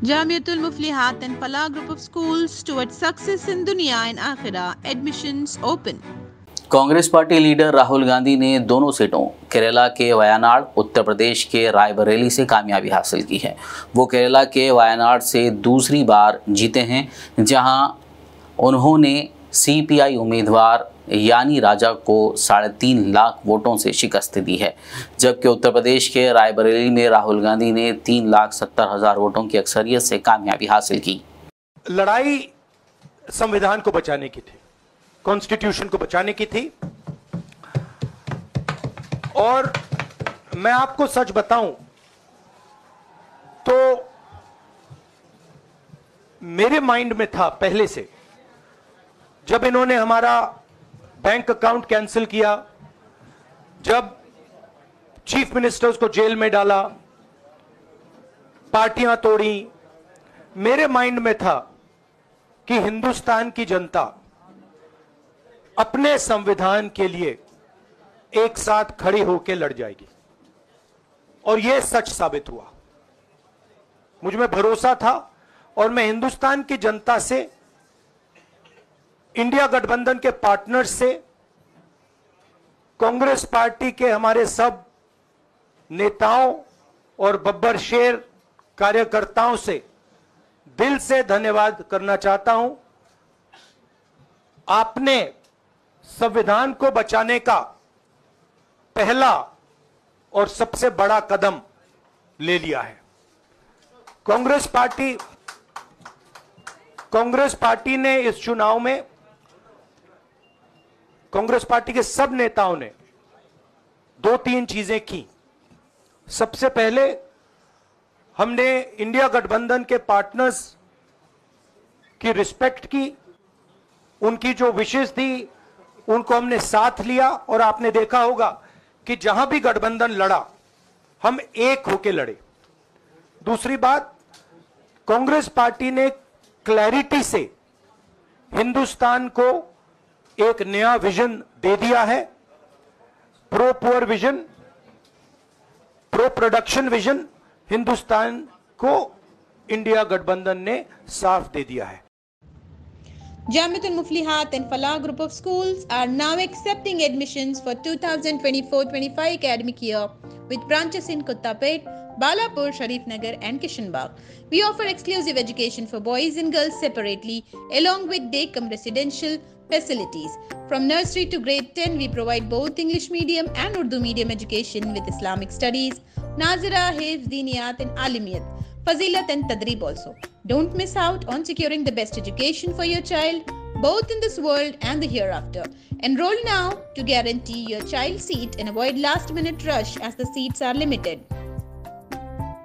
Jamiatul Muflihat and Pala group of schools towards success in dunya and akhirah. Admissions open. Congress party leader Rahul Gandhi ने दोनों सीटों केरला के वायनाड उत्तर प्रदेश के रायबरेली से कामयाबी हासिल की है वो केरला के वायनाड से दूसरी बार जीते हैं जहाँ उन्होंने सीपीआई उम्मीदवार यानी राजा को साढ़े तीन लाख वोटों से शिकस्त दी है, जबकि उत्तर प्रदेश के रायबरेली में राहुल गांधी ने तीन लाख सत्तर हज़ार वोटों की अक्सरियत से कामयाबी हासिल की। लड़ाई संविधान को बचाने की थी, कॉन्स्टिट्यूशन को बचाने की थी। और मैं आपको सच बताऊँ तो मेरे माइंड में था पहले से जब इन्होंने हमारा बैंक अकाउंट कैंसिल किया, जब चीफ मिनिस्टर्स को जेल में डाला, पार्टियाँ तोड़ी, मेरे माइंड में था कि हिंदुस्तान की जनता अपने संविधान के लिए एक साथ खड़ी होकर लड़ जाएगी। और यह सच साबित हुआ। मुझमें भरोसा था और मैं हिंदुस्तान की जनता से इंडिया गठबंधन के पार्टनर्स से, कांग्रेस पार्टी के हमारे सब नेताओं और बब्बर शेर कार्यकर्ताओं से दिल से धन्यवाद करना चाहता हूँ। आपने संविधान को बचाने का पहला और सबसे बड़ा कदम ले लिया है। कांग्रेस पार्टी कांग्रेस पार्टी ने इस चुनाव में कांग्रेस पार्टी के सब नेताओं ने दो तीन चीज़ें की। सबसे पहले हमने इंडिया गठबंधन के पार्टनर्स की रिस्पेक्ट की, उनकी जो विशेष थी, उनको हमने साथ लिया और आपने देखा होगा कि जहाँ भी गठबंधन लड़ा, हम एक होके लड़े। दूसरी बात, कांग्रेस पार्टी ने क्लैरिटी से हिंदुस्तान को एक नया विजन दे दिया है pro poor vision pro production vision Hindustan को इंडिया गठबंधन ने साफ़ दे दिया है Jamiatul Muflihat and Falah group of schools are now accepting admissions for 2024-25 academic year with branches in Kottapet, Balapur, Sharif Nagar and Kishanbagh. We offer exclusive education for boys and girls separately along with Dekam residential facilities. From nursery to grade 10, we provide both English medium and Urdu medium education with Islamic studies, Nazira, Hifz, Diniyat and Alimiyat, Fazilat and Tadrib also. Don't miss out on securing the best education for your child both in this world and the hereafter. Enroll now to guarantee your child's seat and avoid last minute rush as the seats are limited.